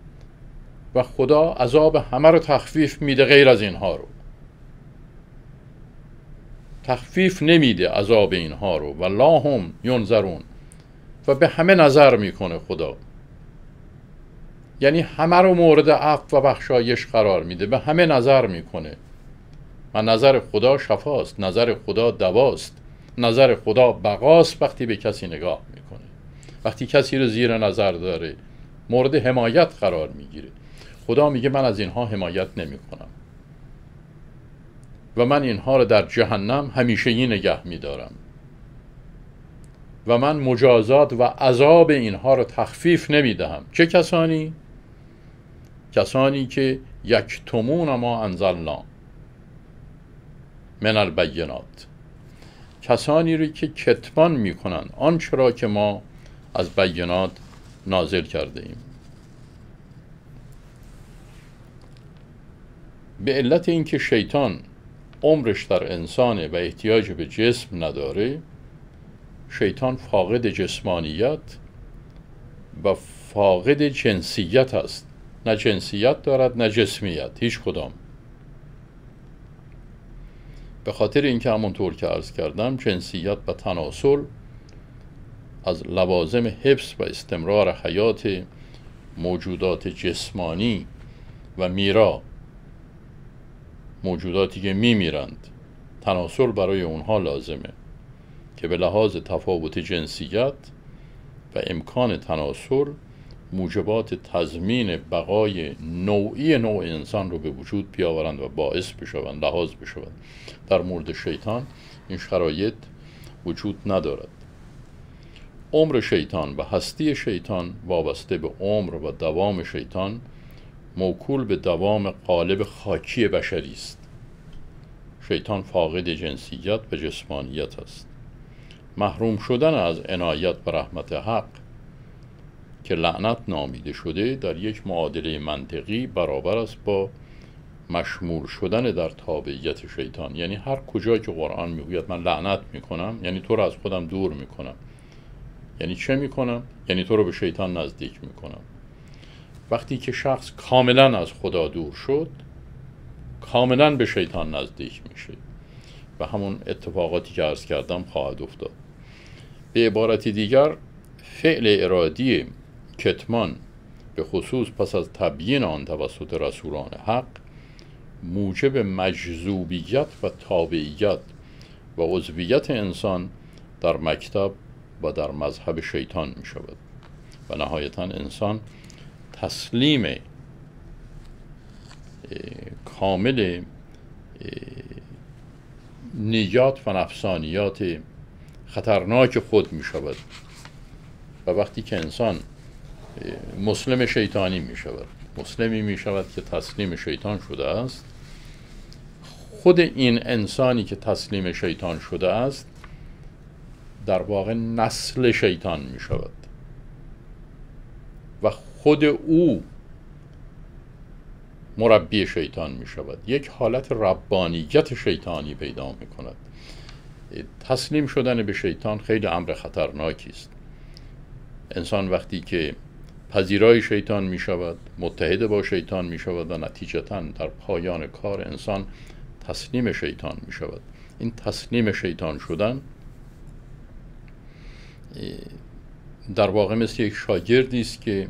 و خدا عذاب همه رو تخفیف میده غیر از اینها رو. تخفیف نمیده عذاب اینها رو. و لا هم ینظرون. و به همه نظر می‌کنه خدا. یعنی همه رو مورد عفو و بخشایش قرار میده. به همه نظر می‌کنه. و نظر خدا شفاست. نظر خدا دواست. نظر خدا بقاست وقتی به کسی نگاه می‌کنه. وقتی کسی رو زیر نظر داره مورد حمایت قرار می‌گیره. خدا میگه من از اینها حمایت نمی‌کنم. و من اینها رو در جهنم همیشه نگه میدارم و من مجازات و عذاب اینها رو تخفیف نمی‌دهم چه کسانی؟ کسانی که یک تمون ما انزلنا من البینات. کسانی رو که کتمان می‌کنن آنچه را که ما از بینات نازل کرده ایم. به علت اینکه شیطان عمرش در انسانه و احتیاج به جسم نداره. شیطان فاقد جسمانیت و فاقد جنسیت است. نه جنسیت دارد نه جسمیت. هیچ کدام. به خاطر اینکه همونطور که عرض کردم جنسیت و تناسل از لوازم حفظ و استمرار حیات موجودات جسمانی و میرا موجوداتی که میمیرند. تناسل برای اونها لازمه که به لحاظ تفاوت جنسیت و امکان تناسل موجبات تضمین بقای نوعی نوع انسان رو به وجود بیاورند و باعث بشوند لحاظ بشوند. در مورد شیطان این شرایط وجود ندارد. عمر شیطان و هستی شیطان وابسته به عمر و دوام شیطان موکول به دوام قالب خاکی بشری است. شیطان فاقد جنسیت و جسمانیت است. محروم شدن از عنایت و رحمت حق که لعنت نامیده شده در یک معادله منطقی برابر است با مشمول شدن در تابعیت شیطان. یعنی هر کجا که قرآن می‌گوید من لعنت می‌کنم یعنی تو رو از خودم دور می‌کنم. یعنی چه می‌کنم؟ یعنی تو رو به شیطان نزدیک می‌کنم. وقتی که شخص کاملا از خدا دور شد کاملا به شیطان نزدیک میشه. و همون اتفاقاتی که عرض کردم خواهد افتاد. به عبارت دیگر فعل ارادی کتمان به خصوص پس از تبیین آن توسط رسولان حق موجب مجذوبیت و تابعیت و عضویت انسان در مکتب و در مذهب شیطان می شود و نهایتا انسان تسلیم کامل نیات و نفسانیات خطرناک خود می شود و وقتی که انسان مسلم شیطانی می شود مسلمی می شود که تسلیم شیطان شده است خود این انسانی که تسلیم شیطان شده است در واقع نسل شیطان می شود و خود او مربی شیطان می شود یک حالت ربانیت شیطانی پیدا می کند تسلیم شدن به شیطان خیلی امر خطرناکی است. انسان وقتی که پذیرای شیطان می شود متحد با شیطان می شود و نتیجتا در پایان کار انسان تسلیم شیطان می شود این تسلیم شیطان شدن در واقع مثل یک شاگردی است که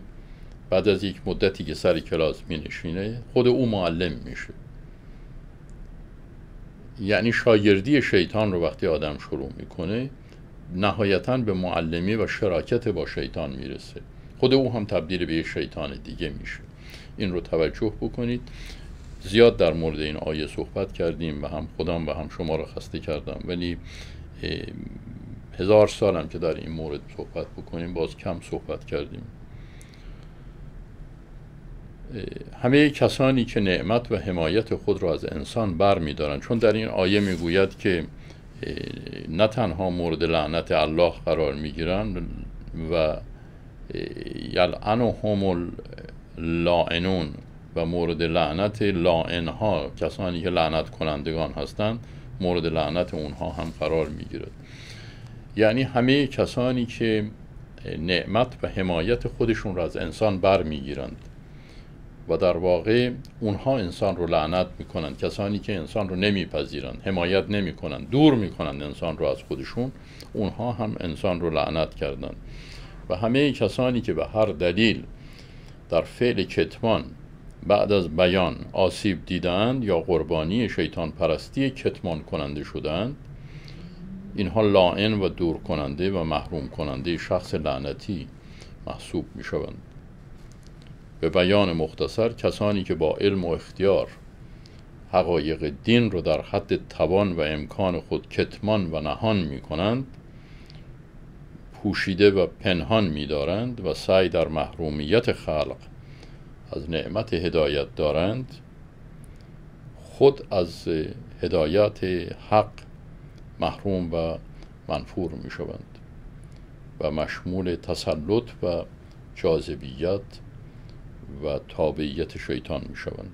بعد از یک مدتی که سر کلاس می نشینه خود او معلم میشه. یعنی شاگردی شیطان رو وقتی آدم شروع می‌کنه نهایتا به معلمی و شراکت با شیطان می‌رسه. خود او هم تبدیل به یک شیطان دیگه میشه. این رو توجه بکنید. زیاد در مورد این آیه صحبت کردیم و هم خودم و هم شما رو خسته کردم. ولی هزار سالم که در این مورد صحبت بکنیم باز کم صحبت کردیم. همه کسانی که نعمت و حمایت خود را از انسان بر می دارند چون در این آیه می گوید که نه تنها مورد لعنت الله قرار می گیرند و هم لاعنون و مورد لعنت ها کسانی که لعنت کنندگان هستند مورد لعنت اونها هم قرار می گیرد یعنی همه کسانی که نعمت و حمایت خودشون را از انسان بر می گیرند و در واقع اونها انسان رو لعنت می‌کنند کسانی که انسان رو نمیپذیرند حمایت نمی‌کنند دور می‌کنند انسان رو از خودشون اونها هم انسان رو لعنت کردند و همه کسانی که به هر دلیل در فعل کتمان بعد از بیان آسیب دیدند یا قربانی شیطان پرستی کتمان کننده شدند اینها لاعن و دور کننده و محروم کننده شخص لعنتی محسوب می شوند به بیان مختصر کسانی که با علم و اختیار حقایق دین رو در حد توان و امکان خود کتمان و نهان می کنند پوشیده و پنهان می دارند و سعی در محرومیت خلق از نعمت هدایت دارند خود از هدایت حق محروم و منفور می شوند و مشمول تسلط و جاذبیت و تابعیت شیطان می شوند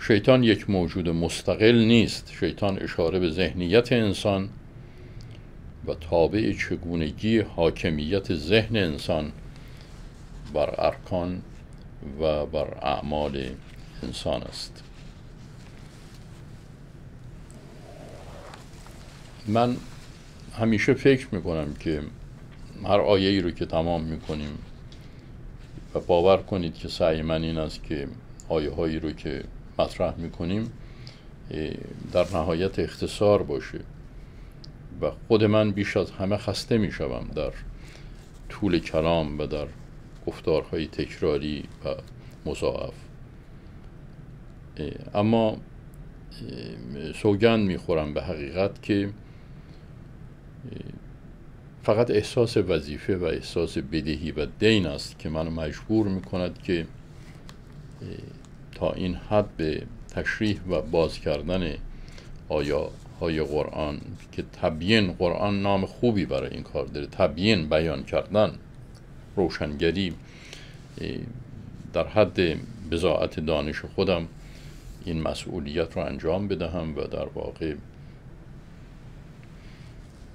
شیطان یک موجود مستقل نیست. شیطان اشاره به ذهنیت انسان و تابع چگونگی حاکمیت ذهن انسان بر ارکان و بر اعمال انسان است. من همیشه فکر می‌کنم که هر آیه ای رو که تمام می‌کنیم و باور کنید که سعی من این است که آیه هایی رو که مطرح می‌کنیم در نهایت اختصار باشه و خود من بیش از همه خسته می‌شوم در طول کلام و در گفتارهای تکراری و مضاعف. اما سوگند می‌خورم به حقیقت که فقط احساس وظیفه و احساس بدهی و دین است که منو مجبور می‌کند که تا این حد به تشریح و باز کردن آیا های قرآن که تبیین قرآن نام خوبی برای این کار داره تبیین بیان کردن روشنگری در حد بزاعت دانش خودم این مسئولیت رو انجام بدهم و در واقع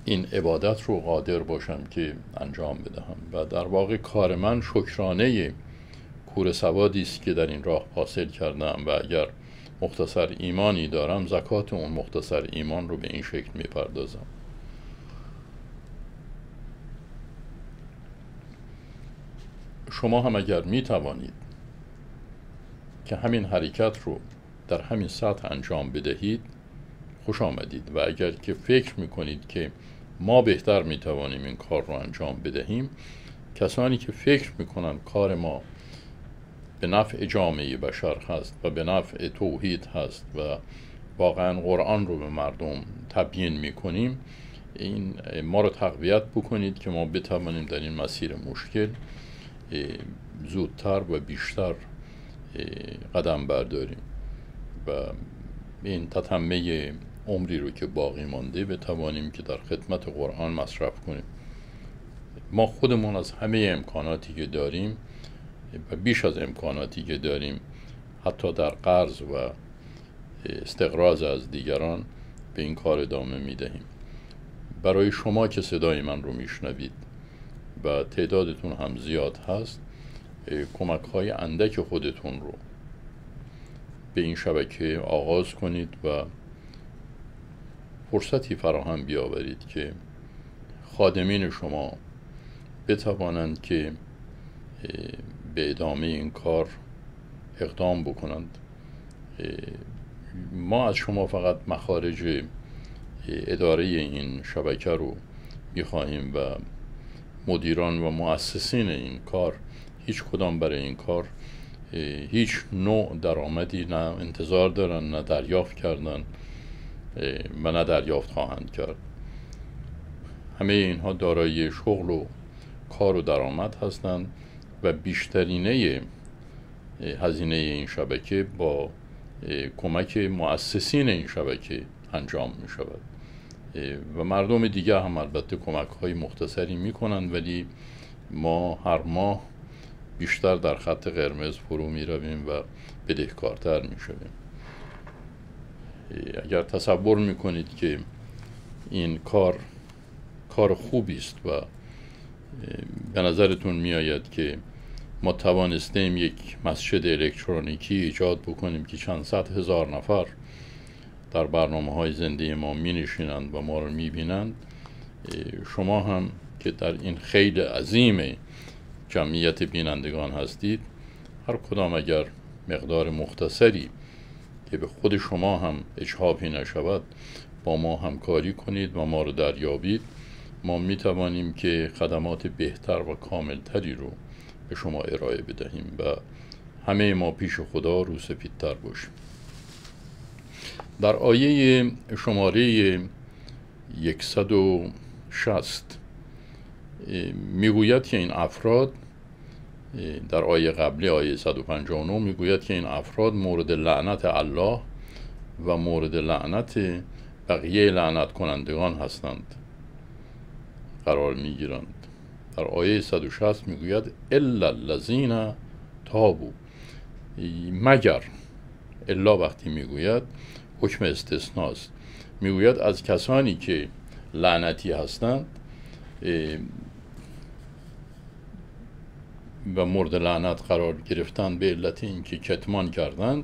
این عبادت رو قادر باشم که انجام بدهم. و در واقع کار من شکرانه کور سوادی است که در این راه حاصل کردم و اگر مختصر ایمانی دارم زکات اون مختصر ایمان رو به این شکل می‌پردازم. شما هم اگر می توانید که همین حرکت رو در همین سطح انجام بدهید خوش آمدید. و اگر که فکر می‌کنید که ما بهتر می‌توانیم این کار رو انجام بدهیم. کسانی که فکر می‌کنن کار ما به نفع جامعه بشر هست و به نفع توحید هست و واقعا قرآن رو به مردم تبیین می‌کنیم این ما رو تقویت بکنید که ما بتوانیم در این مسیر مشکل زودتر و بیشتر قدم برداریم. و این تتمه عمری رو که باقی مانده بتوانیم که در خدمت قرآن مصرف کنیم. ما خودمون از همه امکاناتی که داریم و بیش از امکاناتی که داریم حتی در قرض و استقراض از دیگران به این کار ادامه می دهیم. برای شما که صدای من رو میشنوید و تعدادتون هم زیاد هست کمک های اندک خودتون رو به این شبکه آغاز کنید و فرصتی فراهم بیاورید که خادمین شما بتوانند که به ادامه این کار اقدام بکنند. ما از شما فقط مخارج اداره این شبکه رو می‌خواهیم و مدیران و مؤسسین این کار هیچ کدام برای این کار هیچ نوع درآمدی نه انتظار دارن نه دریافت کردن. و نه دریافت خواهند کرد. همه اینها دارای شغل و کار و درآمد هستند و بیشترینه هزینه این شبکه با کمک مؤسسین این شبکه انجام می شود و مردم دیگه هم البته کمک های مختصری می کنند ولی ما هر ماه بیشتر در خط قرمز فرو می رویم و بدهکارتر می شویم اگر تصور می کنید که این کار کار خوبی است و به نظرتون می آید که ما توانستیم یک مسجد الکترونیکی ایجاد بکنیم که چند صد هزار نفر در برنامه های زنده ما می نشینند و ما رو می بینند شما هم که در این خیلی عظیم جمعیت بینندگان هستید هر کدام اگر مقدار مختصری که به خود شما هم اجحابی نشود با ما همکاری کنید و ما رو دریابید. ما می توانیم که خدمات بهتر و کاملتری رو به شما ارائه بدهیم و همه ما پیش خدا رو سفیدتر باشیم. در آیه شماره 160 می‌گوید که این افراد در آیه قبلی آیه 159 می‌گوید که این افراد مورد لعنت الله و مورد لعنت بقیه لعنت کنندگان هستند. قرار می‌گیرند. در آیه 160 می‌گوید الا الذین تابو مگر الا وقتی می‌گوید حکم استثناست. می‌گوید از کسانی که لعنتی هستند و مورد لعنت قرار گرفتن به علت اینکه کتمان کردند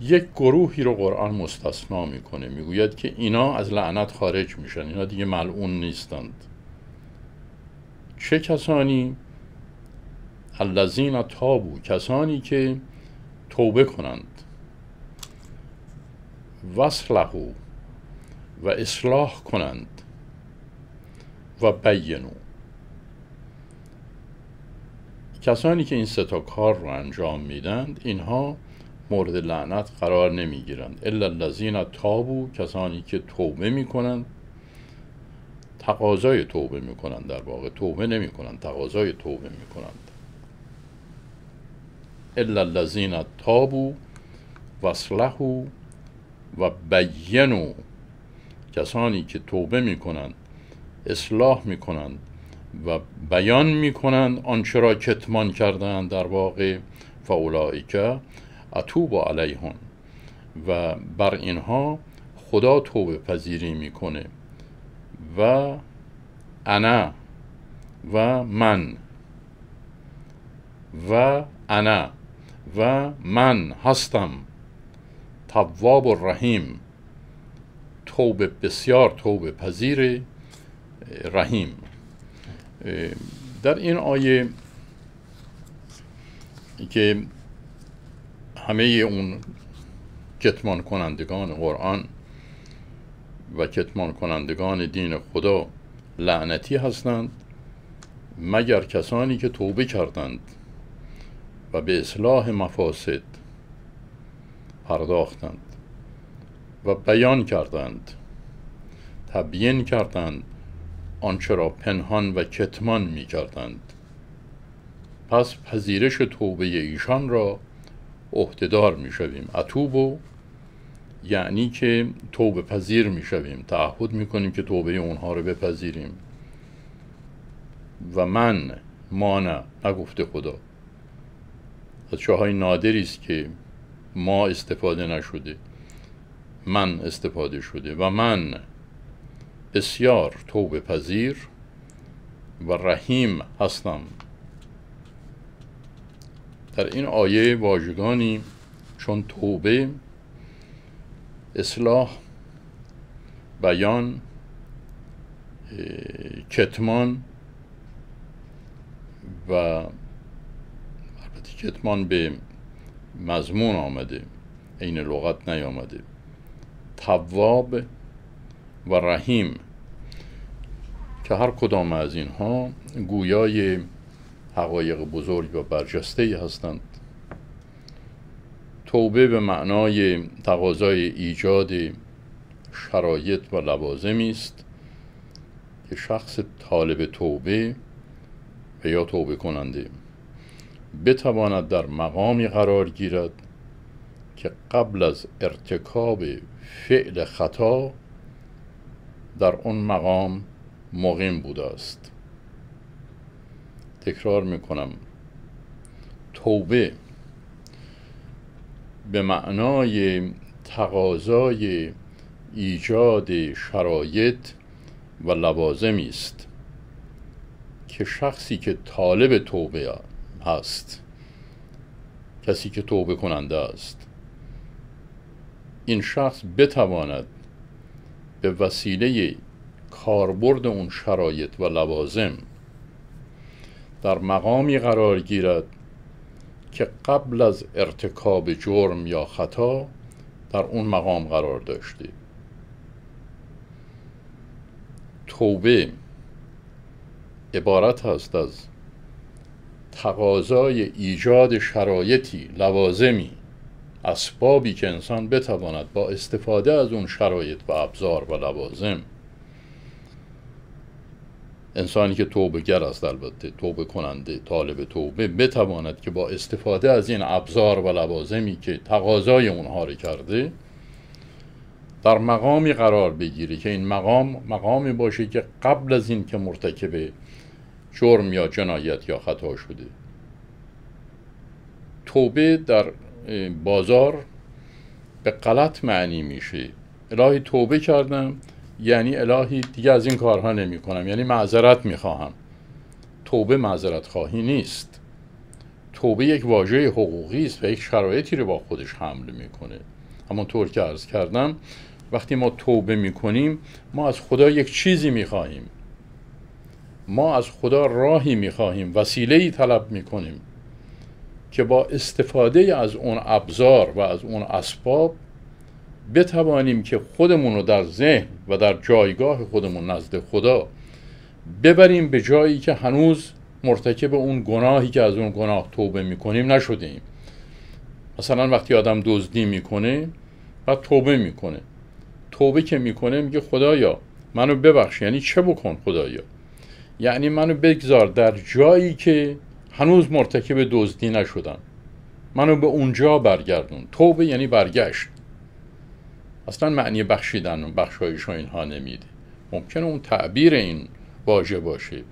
یک گروهی رو قرآن مستثنا می‌کنه. می‌گوید که اینا از لعنت خارج میشن اینا دیگه ملعون نیستند. چه کسانی؟ الذین تابو کسانی که توبه کنند. وصلحو و اصلاح کنند. و بینو. کسانی که این ستا کار رو انجام میدند اینها مورد لعنت قرار نمی‌گیرند. الا الذین تابو کسانی که توبه می‌کنند تقاضای توبه می‌کنند در واقع. توبه نمی‌کنند تقاضای توبه می‌کنند الا الذین تابو واصلحوا و بینو کسانی که توبه می‌کنند اصلاح می‌کنند و بیان می‌کنند آنچه را کتمان کردند در واقع فاولائک اتوب علیهن و بر اینها خدا توبه پذیری می‌کنه. و انا و من. و انا و من هستم. تواب و رحیم توبه بسیار توبه پذیر رحیم. در این آیه که همه اون کتمان کنندگان قرآن و کتمان کنندگان دین خدا لعنتی هستند مگر کسانی که توبه کردند و به اصلاح مفاسد پرداختند و بیان کردند تبیین کردند آنچه را پنهان و کتمان می کردند پس پذیرش توبه ایشان را عهدهدار می شویم اتوبو یعنی که توبه پذیر می شویم تعهد می کنیم که توبه اونها رو بپذیریم. و من ما نه نگفته خدا. از چاهای نادری است که ما استفاده نشده. من استفاده شده. و من بسیار توبه پذیر و رحیم هستم. در این آیه واژگانی چون توبه اصلاح بیان کتمان و البته کتمان به مضمون آمده عین لغت نیامده. تواب و رحیم که هر کدام از اینها گویای حقایق بزرگ و برجسته هستند. توبه به معنای تقاضای ایجاد شرایط و لوازمی است که شخص طالب توبه و یا توبه کننده بتواند در مقامی قرار گیرد که قبل از ارتکاب فعل خطا در اون مقام مقیم بوده است تکرار می‌کنم. توبه به معنای تقاضای ایجاد شرایط و لوازمی است که شخصی که طالب توبه هست کسی که توبه کننده است این شخص بتواند به وسیله کاربرد اون شرایط و لوازم در مقامی قرار گیرد که قبل از ارتکاب جرم یا خطا در اون مقام قرار داشته. توبه عبارت هست از تقاضای ایجاد شرایطی لوازمی اسبابی که انسان بتواند با استفاده از اون شرایط و ابزار و لوازم انسانی که توبه گر است البته توبه کننده طالب توبه بتواند که با استفاده از این ابزار و لوازمی که تقاضای اونها رو کرده در مقامی قرار بگیره که این مقام مقامی باشه که قبل از این که مرتکب جرم یا جنایت یا خطا شده. توبه در بازار به غلط معنی میشه. الهی توبه کردم یعنی الهی دیگه از این کارها نمی کنم یعنی معذرت می‌خواهم. توبه معذرت خواهی نیست. توبه یک واژه حقوقی است و یک شرایطی رو با خودش حمل می‌کنه. همونطور که عرض کردم وقتی ما توبه می‌کنیم ما از خدا یک چیزی می‌خواهیم. ما از خدا راهی می‌خواهیم وسیله ای طلب می‌کنیم. که با استفاده از اون ابزار و از اون اسباب بتوانیم که خودمون رو در ذهن و در جایگاه خودمون نزد خدا ببریم به جایی که هنوز مرتکب اون گناهی که از اون گناه توبه می‌کنیم نشده ایم مثلا وقتی آدم دزدی می‌کنه و توبه می‌کنه. توبه که می‌کنه میگه خدایا منو ببخش یعنی چه بکن خدایا؟ یعنی منو بگذار در جایی که هنوز مرتکب دزدی نشدم. منو به اونجا برگردون. توبه یعنی برگشت. اصلا معنی بخشیدن و بخشایش اینها نمیده. ممکنه اون تعبیر این واژه باشه.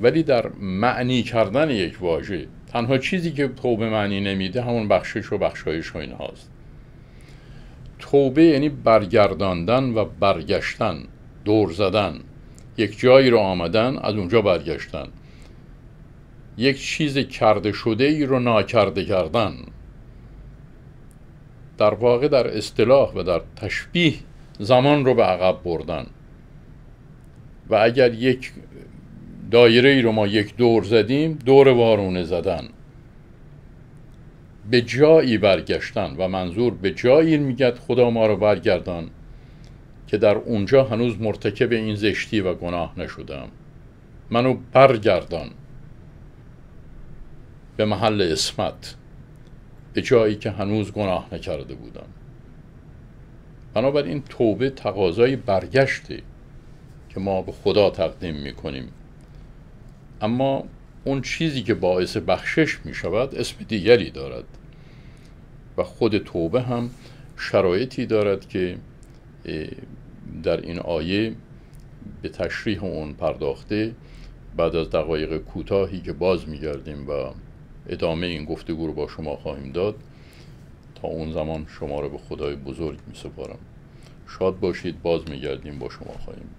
ولی در معنی کردن یک واژه تنها چیزی که توبه معنی نمیده همون بخشش و بخشایش و اینهاست. توبه یعنی برگرداندن و برگشتن دور زدن. یک جایی رو آمدن از اونجا برگشتن. یک چیز کرده شده ای رو ناکرده کردن. در واقع در اصطلاح و در تشبیه زمان رو به عقب بردن. و اگر یک دایره ای رو ما یک دور زدیم دور وارونه زدن. به جایی برگشتن و منظور به جایی میگد خدا ما رو برگردان که در اونجا هنوز مرتکب این زشتی و گناه نشدم. منو برگردان. به محل اسمت. به جایی که هنوز گناه نکرده بودم. بنابراین توبه تقاضای برگشته که ما به خدا تقدیم می‌کنیم. اما اون چیزی که باعث بخشش می شود اسم دیگری دارد. و خود توبه هم شرایطی دارد که در این آیه به تشریح اون پرداخته بعد از دقایق کوتاهی که باز میگردیم و ادامه این گفتگو رو با شما خواهیم داد. تا اون زمان شما رو به خدای بزرگ می سپارم شاد باشید باز میگردیم با شما خواهیم.